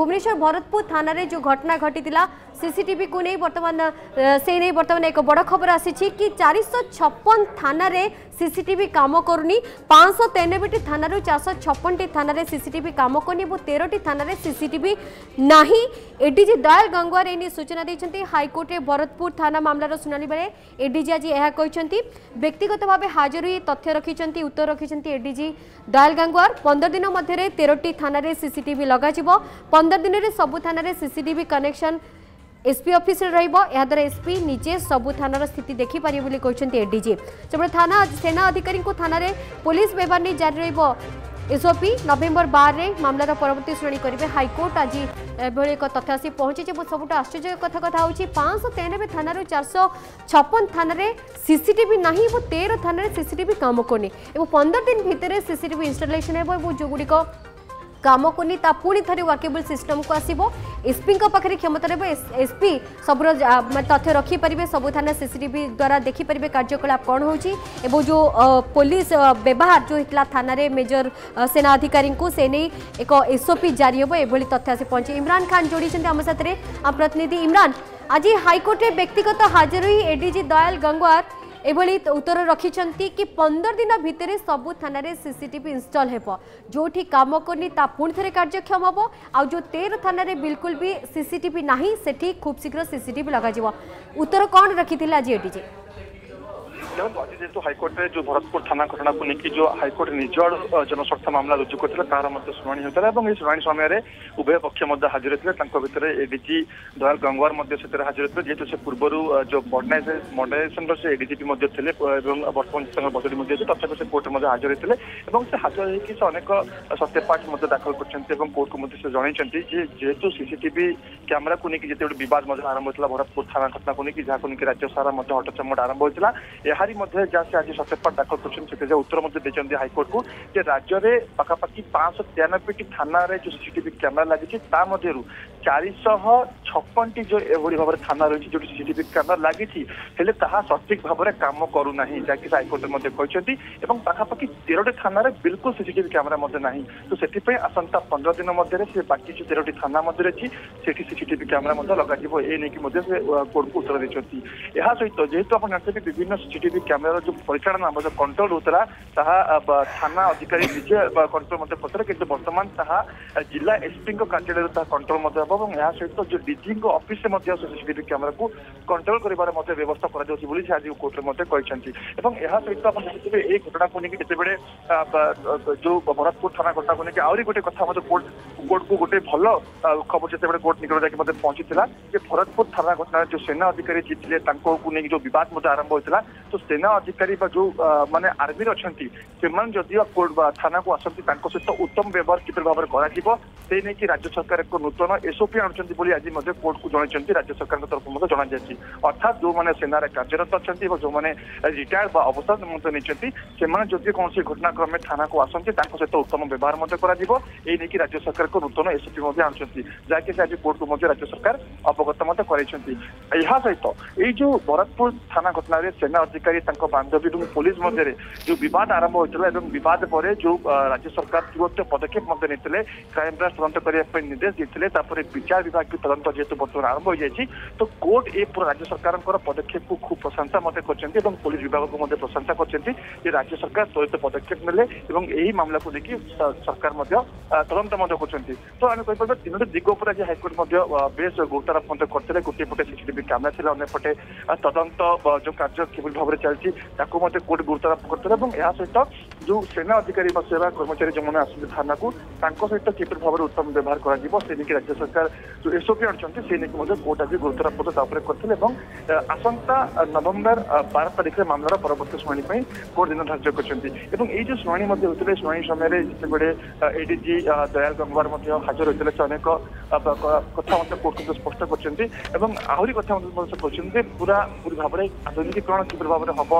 ভুবনেশ্বর ভরতপুর থানার যে ঘটনা ঘটি সিসিটিভি কু নেই বর্তমান সেই নেই বর্তমান এক বড় খবর আসিছি কি চারিশ ছপন থানার সিসিটিভি কাম করুনি পাঁচশ তেনবেটি থানার চারশ ছপনটি থানার সিসিটিভি কাম করুনি এবং তেরোটি থানার সিসিটিভি না এডিজি দয়াল গঙ্গুয়ার এনে সূচনা দিয়েছেন হাইকোর্টে ভরতপুর থানা মামলার শুনানি বেড়ে এডিজি আজ এখন ব্যক্তিগত ভাবে হাজর হয়ে তথ্য রাখিছেন উত্তর রাখিছেন এডিজি দয়াল গঙ্গুয়ার পনের দিন মধ্যে তেরোটি থানার সিসিটিভি লগাযিব ପନ୍ଦର ଦିନରେ ସବୁ ଥାନାରେ ସିସିଟିଭି କନେକ୍ସନ এসপি অফিসে রহব এদারা এসপি নিজে সবু থানার স্থিতি দেখিপারে বলে এডিজি সেপটে থানা সেনা অধিকারী থানার পুলিশ ব্যবহার নিয়ে জারি রহব এসওপি নভেম্বর বারে মামলার পরবর্তী শুনানি করবে হাইকোর্ট আজ এভাবে এক তথ্য আসি পৌঁছেছে এবং সবুঠ আশ্চর্য কথা কথা হচ্ছে পাঁচশো তেয়ানবে থানার চারশো ছপন থানার সিসিটিভি না এবং তের থানার সিসিটিভি কাম করুনি এবং পনেরো দিন ভিতরে সিসিটিভি ইনস্টলেসন হব এবং যেগুড়ি कम कोनी ता पुणी थरी वर्किबल सिस्टम को आसीबो एसपी को पखरे क्षमता रे एसपी सब तथ्य रखी सब थाना सीसीटी द्वारा देखिपारे परिबे कार्यकलाप कोन होची जो पुलिस व्यवहार जो हितला थाना रे मेजर सेना अधिकारी को नहीं एक एसओपी जारी होबो एबोली तथ्य से पहुंचे इमरान खान जोडी आम हम साथ प्रतिनिधि इमरान आज हाईकोर्ट रे व्यक्तिगत हाजर हुई एडीजी दयाल गंगवार ଏଭଳି ଉତ୍ତର ରଖିଛନ୍ତି କି ପନ୍ଦର ଦିନ ଭିତରେ ସବୁ ଥାନାରେ ସିସିଟିଭି ଇନଷ୍ଟଲ୍ ହେବ ଯେଉଁଠି କାମ କରୁନି ତା ପୁଣି ଥରେ କାର୍ଯ୍ୟକ୍ଷମ ହେବ ଆଉ ଯେଉଁ ତେର ଥାନାରେ ବିଲକୁଲ ବି ସିସିଟିଭି ନାହିଁ ସେଠି ଖୁବ୍ ଶୀଘ୍ର ସିସିଟିଭି ଲଗାଯିବ ଉତ୍ତର କ'ଣ ରଖିଥିଲା ଆଜି ଏଟିଜେ ଆଜି ଯେହେତୁ ହାଇକୋର୍ଟରେ ଭରତପୁର ଥାନା ଘଟଣାକୁ ନେଇକି ହାଇକୋର୍ଟ देखो आज जेहेतु हाइकोर्ट में जो भरतपुर थाना घटना को लेकिन जो हाइकोर्ट निजड़ जनस्वार्थ मामला रुजु करते तार मत शुणी होता और शुणी समय उभय पक्ष हाजिर थे भितर एडीजी दयाल गंगवार से हाजिर थे जेहेतु से पूर्व जो मडरेसन से एडीजीपी थे बर्तमान से बदली तथापि से कोर्ट हाजिर थे और से हाजिर होगी से अनेक सत्यपाठ दाखल कर कोर्ट को से जनइंट जेहेतु सीसीटी ক্যামেরা কু নেই যেতে গোটে বিবাদ আরম্ভ হয়েছিল ভরতপুর থানা ঘটনা কু নেই যা কু নেই ମଧ୍ୟ সারা ଆରମ୍ଭ ହୋଇଥିଲା ଏହା ବାହାରି ମଧ୍ୟ ଯାହା ସେ ଆଜି ସତ୍ୟପାଠ ଦାଖଲ କରିଛନ୍ତି ସେଥିରେ ଉତ୍ତର ମଧ୍ୟ ଦେଇଛନ୍ତି ହାଇକୋର୍ଟକୁ ଯେ ରାଜ୍ୟରେ ପାଖାପାଖି ପାଞ୍ଚଶହ ତେୟାନବେଟି ଥାନାରେ ଯେଉଁ ସିସିଟିଭି କ୍ୟାମେରା ଲାଗିଛି ତା ମଧ୍ୟରୁ ଚାରିଶହ ଛପନଟି ଯେଉଁ ଏଭଳି ଭାବରେ ଥାନା ରହିଛି ଯେଉଁଠି ସିସିଟିଭି କ୍ୟାମେରା ଲାଗିଛି ହେଲେ ତାହା ସଠିକ୍ ଭାବରେ କାମ କରୁନାହିଁ ଯାହାକି ସେ ହାଇକୋର୍ଟରେ ମଧ୍ୟ କହିଛନ୍ତି ଏବଂ ପାଖାପାଖି ତେରଟି ଥାନାରେ ବିଲକୁଲ ସିସିଟିଭି କ୍ୟାମେରା ମଧ୍ୟ ନାହିଁ ତ ସେଥିପାଇଁ ଆସନ୍ତା ପନ୍ଦର ଦିନ ମଧ୍ୟରେ ସେ ବାକି ଯେଉଁ ତେରଟି ଥାନା ମଧ୍ୟରେ ଅଛି ସେଠି ସିସିଟିଭି କ୍ୟାମେରା ମଧ୍ୟ ଲଗାଯିବ ଏ ନେଇକି ମଧ୍ୟ ସେ କୋର୍ଟକୁ ଉତ୍ତର ଦେଇଛନ୍ତି ଏହା ସହିତ ଯେହେତୁ ଆପଣ ଜାଣିଛନ୍ତି ବିଭିନ୍ନ ସିସିଟିଭି ସିସିଟିଭି କ୍ୟାମେରାର ଯୋଉ ପରିଚାଳନା ବା ଯୋଉ କଣ୍ଟ୍ରୋଲ ହଉଥିଲା ତାହା ଥାନା ଅଧିକାରୀ ନିଜେ କଣ୍ଟ୍ରୋଲ ମଧ୍ୟ କରୁଥିଲେ କିନ୍ତୁ ବର୍ତ୍ତମାନ ତାହା ଜିଲ୍ଲା ଏସ୍ପିଙ୍କ କାର୍ଯ୍ୟାଳୟରେ ତାହା କଣ୍ଟ୍ରୋଲ ମଧ୍ୟ ହେବ ଏବଂ ଏହା ସହିତ ଯୋଉ ଡିଜିଙ୍କ ଅଫିସରେ ମଧ୍ୟ ସିସିଟିଭି କ୍ୟାମେରାକୁ କଣ୍ଟ୍ରୋଲ କରିବାର ମଧ୍ୟ ବ୍ୟବସ୍ଥା କରାଯାଉଛି ବୋଲି ସେ ଆଜି କୋର୍ଟରେ ମଧ୍ୟ କହିଛନ୍ତି ଏବଂ ଏହା ସହିତ ଆପଣ ଦେଖିଥିବେ ଏହି ଘଟଣାକୁ ନେଇକି ଯେତେବେଳେ ଯୋଉ ଭରତପୁର ଥାନା ଘଟଣାକୁ ନେଇକି ଆହୁରି ଗୋଟେ କଥା ମଧ୍ୟ କୋର୍ଟ କୋର୍ଟକୁ ଗୋଟେ ଭଲ ଖବର ଯେତେବେଳେ କୋର୍ଟ ନିକଟରେ ଯାଇକି ମଧ୍ୟ ପହଞ୍ଚିଥିଲା ଯେ ଭରତପୁର ଥାନା ଘଟଣାରେ ଯୋଉ ସେନା ଅଧିକାରୀ ଜିତିଲେ ତାଙ୍କକୁ ନେଇକି ଯୋଉ ବିବାଦ ମଧ୍ୟ ଆରମ୍ଭ ହୋଇଥିଲା ତ ସେନା ଅଧିକାରୀ ବା ଯୋଉ ମାନେ ଆର୍ମିରେ ଅଛନ୍ତି ସେମାନେ ଯଦିଓ କୋର୍ଟ ବା ଥାନାକୁ ଆସନ୍ତି ତାଙ୍କ ସହିତ ଉତ୍ତମ ବ୍ୟବହାର କିପରି ଭାବରେ କରାଯିବ ସେ ନେଇକି ରାଜ୍ୟ ସରକାର ଏକ ନୂତନ ଏସ୍ଓପି ଆଣୁଛନ୍ତି ବୋଲି ଆଜି ମଧ୍ୟ କୋର୍ଟକୁ ଜଣାଇଛନ୍ତି ରାଜ୍ୟ ସରକାରଙ୍କ ତରଫରୁ ମଧ୍ୟ ଜଣାଯାଇଛି ଅର୍ଥାତ୍ ଯୋଉମାନେ ସେନାରେ କାର୍ଯ୍ୟରତ ଅଛନ୍ତି ଏବଂ ଯୋଉମାନେ ରିଟାୟାର୍ଡ ବା ଅବସର ମଧ୍ୟ ନେଇଛନ୍ତି ସେମାନେ ଯଦି କୌଣସି ଘଟଣାକ୍ରମେ ଥାନାକୁ ଆସନ୍ତି ତାଙ୍କ ସହିତ ଉତ୍ତମ ବ୍ୟବହାର ମଧ୍ୟ କରାଯିବ ଏଇ ନେଇକି ରାଜ୍ୟ ସରକାର ଏକ ନୂତନ ଏସ୍ଓପି ମଧ୍ୟ ଆଣୁଛନ୍ତି ଯାହାକି ସେ ଆଜି କୋର୍ଟକୁ ମଧ୍ୟ ରାଜ୍ୟ ସରକାର ଅବଗତ ମଧ୍ୟ କରାଇଛନ୍ତି ଏହା ସହିତ ଏଇ ଯୋଉ ଭରତପୁର ଥାନା ଘଟଣାରେ ସେନା ଅଧିକାରୀ ଲାଗି ତାଙ୍କ ବାନ୍ଧବୀ ଏବଂ ପୋଲିସ ମଧ୍ୟରେ ଯେଉଁ ବିବାଦ ଆରମ୍ଭ ହୋଇଥିଲା ଏବଂ ବିବାଦ ପରେ ଯେଉଁ ରାଜ୍ୟ ସରକାର ତୁରନ୍ତ ପଦକ୍ଷେପ ମଧ୍ୟ ନେଇଥିଲେ କ୍ରାଇମବ୍ରାଞ୍ଚ ତଦନ୍ତ କରିବା ପାଇଁ ନିର୍ଦ୍ଦେଶ ଦେଇଥିଲେ ତାପରେ ବିଚାର ବି ତଦନ୍ତ ଯେହେତୁ ବର୍ତ୍ତମାନ ଆରମ୍ଭ ହୋଇଯାଇଛି ତ କୋର୍ଟ ଏ ରାଜ୍ୟ ସରକାରଙ୍କର ପଦକ୍ଷେପକୁ ଖୁବ୍ ପ୍ରଶଂସା ମଧ୍ୟ କରିଛନ୍ତି ଏବଂ ପୋଲିସ ବିଭାଗକୁ ମଧ୍ୟ ପ୍ରଶଂସା କରିଛନ୍ତି ଯେ ରାଜ୍ୟ ସରକାର ତ୍ୱରିତ ପଦକ୍ଷେପ ନେଲେ ଏବଂ ଏହି ମାମଲାକୁ ନେଇକି ସରକାର ମଧ୍ୟ ତଦନ୍ତ ମଧ୍ୟ କରୁଛନ୍ତି ତ ଆମେ କହିପାରିବା ତିନୋଟି ଦିଗ ଉପରେ ଆଜି ହାଇକୋର୍ଟ ମଧ୍ୟ ବେଶ ଗୁରୁତ୍ୱାରୋପ ମଧ୍ୟ କରିଥିଲେ ଗୋଟିଏ ପଟେ ସିସିଟିଭି କ୍ୟାମେରା ଥିଲା ଅନ୍ୟପଟେ ତଦନ୍ତ ଯୋଉ କାର୍ଯ୍ୟ କିଭଳି ଭାବରେ ଚାଲିଛି ତାକୁ ମଧ୍ୟ କୋର୍ଟ ଗୁରୁତ୍ୱାରୋପ କରିଥିଲେ ଏବଂ ଏହା ସହିତ ଯେଉଁ ସେନା ଅଧିକାରୀ ବା ସେବା କର୍ମଚାରୀ ଯେଉଁମାନେ ଆସୁଛନ୍ତି ଥାନାକୁ ତାଙ୍କ ସହିତ କିପରି ଭାବରେ ଉତ୍ତମ ବ୍ୟବହାର କରାଯିବ ସେ ନେଇକି ରାଜ୍ୟ ସରକାର ଯେଉଁ ଏସ୍ଓପି ଆଣିଛନ୍ତି ସେ ନେଇକି ମଧ୍ୟ କୋର୍ଟ ଆଜି ଗୁରୁତ୍ୱାରୋପ ତା ଉପରେ କରିଥିଲେ ଏବଂ ଆସନ୍ତା ନଭେମ୍ବର ବାର ତାରିଖରେ ମାମଲାର ପରବର୍ତ୍ତୀ ଶୁଣାଣି ପାଇଁ କୋର୍ଟ ଦିନ ଧାର୍ଯ୍ୟ କରିଛନ୍ତି ଏବଂ ଏଇ ଯେଉଁ ଶୁଣାଣି ମଧ୍ୟ ହୋଇଥିଲେ ଶୁଣାଣି ସମୟରେ ଯେତେବେଳେ ଏଡିଜି ଦୟାଲ ଗଙ୍ଗୱାର ମଧ୍ୟ ହାଜର ହୋଇଥିଲେ ସେ ଅନେକ କଥା ମଧ୍ୟ କୋର୍ଟ ସ୍ପଷ୍ଟ କରିଛନ୍ତି ଏବଂ ଆହୁରି କଥା ମଧ୍ୟ ସେ କହିଛନ୍ତି ପୁରା ପୁରୀ ଭାବରେ ଆଧୁନିକୀକରଣ କିପରି ଭାବରେ হব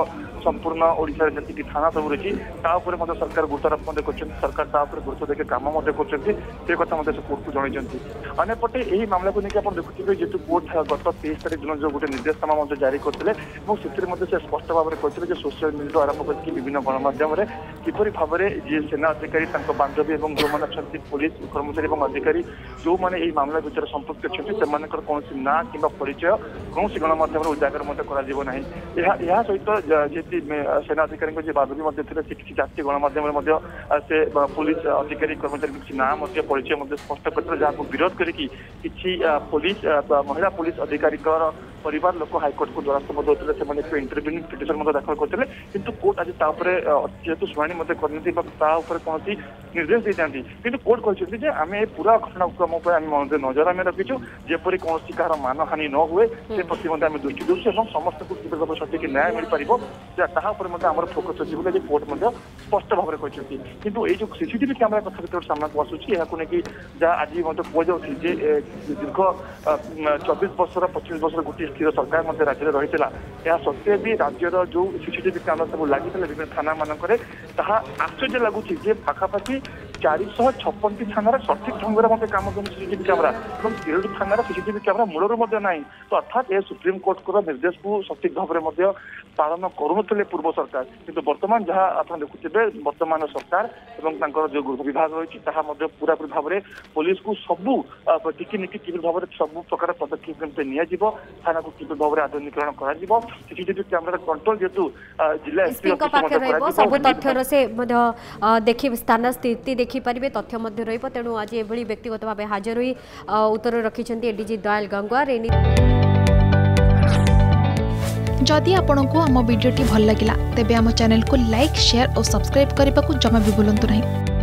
সম্পূর্ণ ওড়িশার যেতিকি থানা সবু রয়েছে তা উপরে মধ্যে সরকার গুরুত্বারোপ মধ্যে করছেন সরকার তা উপরে গুরুত্ব দেখে কাম মধ্যে করছেন সে কথা মধ্যে সে কোর্টকে জনাইছেন অন্যপটে এই মামলাকে নিয়ে আপনার দেখুথিবে যেহেতু কোর্ট গত তেইশ তারিখ দিন যে গোটে নির্দেশনামা মধ্যে জারি করলে এবং সেতিরে মধ্যে সে স্পষ্ট ভাবে কে যে সোশ্যাল মিডিয়া আরম্ভ করি বিভিন্ন গণমাধ্যমে কিপরি ভাবে যে সেনা অধিকারী তাঙ্ক বান্ধবী এবং যেমন অনেক পুলিশ কর্মচারী এবং অধিকারী যেমন এই মামলা ভিতরে সম্পৃক্ত অনেক সেমানকর কোনসি না কিংবা পরিচয় কোনসি গণমাধ্যমের উজাগর মধ্যে করা যাব না এহা এহা সহিত ଯେମିତି ସେନାଧିକାରୀଙ୍କ ଯେ ବାଦବି ମଧ୍ୟ ଥିଲେ ସେ କିଛି ଜାତୀୟ ଗଣମାଧ୍ୟମରେ ମଧ୍ୟ ସେ ପୋଲିସ ଅଧିକାରୀ କର୍ମଚାରୀଙ୍କ କିଛି ନାଁ ମଧ୍ୟ ପରିଚୟ ମଧ୍ୟ ସ୍ପଷ୍ଟ କରିଥିଲେ ଯାହାକୁ ବିରୋଧ କରିକି କିଛି ପୋଲିସ ମହିଳା ପୋଲିସ ଅଧିକାରୀଙ୍କର ପରିବାର ଲୋକ ହାଇକୋର୍ଟକୁ ଦ୍ୱାରସ୍ଥ ମଧ୍ୟ ହୋଇଥିଲେ ସେମାନେ ଏକ ଇଣ୍ଟରଭ୍ୟୁଂ ପିଟିସନ ମଧ୍ୟ ଦାଖଲ କରିଥିଲେ କିନ୍ତୁ କୋର୍ଟ ଆଜି ତା ଉପରେ ଯେହେତୁ ଶୁଣାଣି ମଧ୍ୟ କରିନାହାନ୍ତି ବା ତା ଉପରେ କୌଣସି ନିର୍ଦ୍ଦେଶ ଦେଇଥାନ୍ତି କିନ୍ତୁ କୋର୍ଟ କହିଛନ୍ତି ଯେ ଆମେ ଏ ପୁରା ଘଟଣାକ୍ରମ ଉପରେ ଆମେ ମଧ୍ୟ ନଜର ଆମେ ରଖିଛୁ ଯେପରି କୌଣସି କାହାର ମାନହାନି ନ ହୁଏ ସେ ପ୍ରତି ମଧ୍ୟ ଆମେ ଦୃଷ୍ଟି ଦେଉଛୁ ଏବଂ ସମସ୍ତଙ୍କୁ କିପରି ଭାବରେ ସଠିକ୍ ନ୍ୟାୟ ମିଳିପାରିବ ତାହା ଉପରେ ମଧ୍ୟ ଆମର ଫୋକସ୍ ଅଛି ବୋଲି ଆଜି କୋର୍ଟ ମଧ୍ୟ ସ୍ପଷ୍ଟ ଭାବରେ କହିଛନ୍ତି କିନ୍ତୁ ଏଇ ଯେଉଁ ସିସିଟିଭି କ୍ୟାମେରା କଥା ଯେତେବେଳେ ସାମ୍ନାକୁ ଆସୁଛି ଏହାକୁ ନେଇକି ଯାହା ଆଜି ମଧ୍ୟ କୁହାଯାଉଛି ଯେ ଦୀର୍ଘ ଚବିଶ ବର୍ଷର ପଚିଶ ବର୍ଷର ଗୋଟିଏ ସ୍ଥିର ସରକାର ମଧ୍ୟ ରାଜ୍ୟରେ ରହିଥିଲା ଏହା ସତ୍ତ୍ୱେ ବି ରାଜ୍ୟର ଯେଉଁ ସିସିଟିଭି କ୍ୟାମେରା ସବୁ ଲାଗିଥିଲା ବିଭିନ୍ନ ଥାନାମାନଙ୍କରେ ତାହା ଆଶ୍ଚର୍ଯ୍ୟ ଲାଗୁଛି ଯେ ପାଖାପାଖି ଚାରିଶହ ଛପନଟି ଥାନାରେ ସଠିକ୍ ଢଙ୍ଗରେ ମଧ୍ୟ କାମ କରୁଛି ସିସିଟିଭି କ୍ୟାମେରା ଏବଂ ତିରୋଟି ଥାନାରେ ସିସିଟିଭି କ୍ୟାମେରା ମୂଳରୁ ମଧ୍ୟ ନାହିଁ ତ ଅର୍ଥାତ୍ ଏ ସୁପ୍ରିମକୋର୍ଟଙ୍କର ନିର୍ଦ୍ଦେଶକୁ ସଠିକ୍ ଭାବରେ ମଧ୍ୟ ପାଳନ କରୁନଥିଲେ ପୂର୍ବ ସରକାର କିନ୍ତୁ ବର୍ତ୍ତମାନ ଯାହା ଆପଣ ଦେଖୁଥିବେ ବର୍ତ୍ତମାନ ସରକାର ଏବଂ ତାଙ୍କର ଯେଉଁ ଗୃହ ବିଭାଗ ରହିଛି ତାହା ମଧ୍ୟ ପୁରାପୁରି ଭାବରେ ପୋଲିସକୁ ସବୁ ଟିକି ନିକି କିଭଳି ଭାବରେ ସବୁ ପ୍ରକାର ପଦକ୍ଷେପ କେମିତି ନିଆଯିବ ଥାନାକୁ କିଭଳି ଭାବରେ ଆଧୁନିକରଣ କରାଯିବ ସିସିଟିଭି କ୍ୟାମେରାର କଣ୍ଟ୍ରୋଲ ଯେହେତୁ ଜିଲ୍ଲା ଏସ୍ପିଙ୍କ ପାଖରେ ରହିବ ସବୁ ତଥ୍ୟର ସେ ମଧ୍ୟ ଦେଖି ସ୍ଥାନ ସ୍ଥିତି देखिपारे तथ्य रही तेणु आज एभली व्यक्तिगत भाव हाजर हुई उत्तर रखिंट एडिजी दयाल गंगवार जदि आपण को आम भिडी भल लगा तेब आम चेल को लाइक सेयार और सब्सक्राइब करने को जमा भी बुलां नहीं